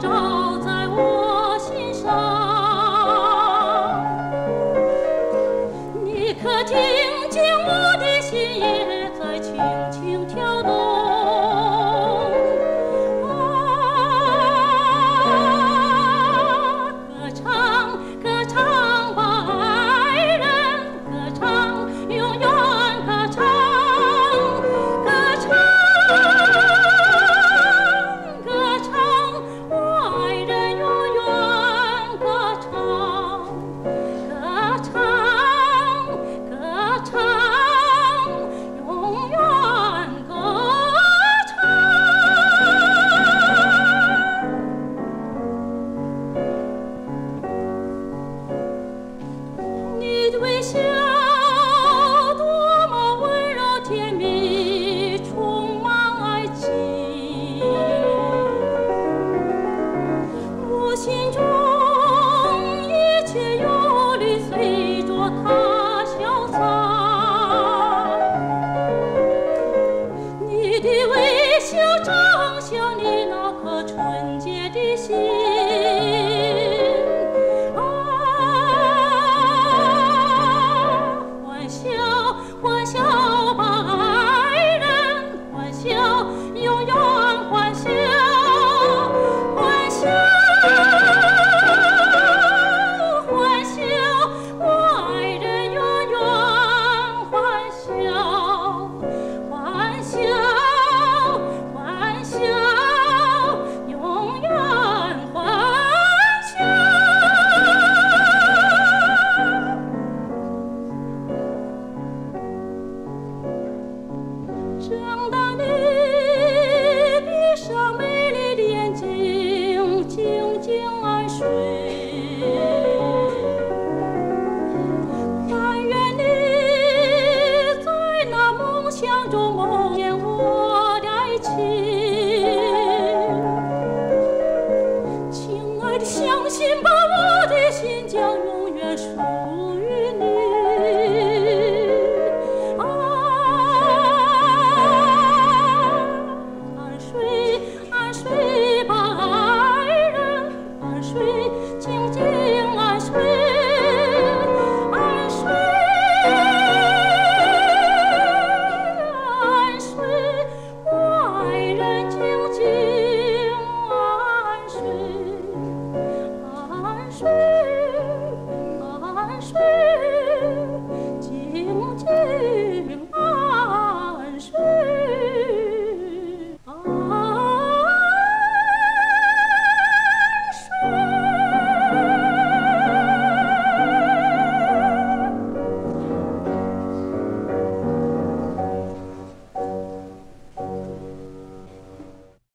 照在我心上。你可听见我的心也在轻轻微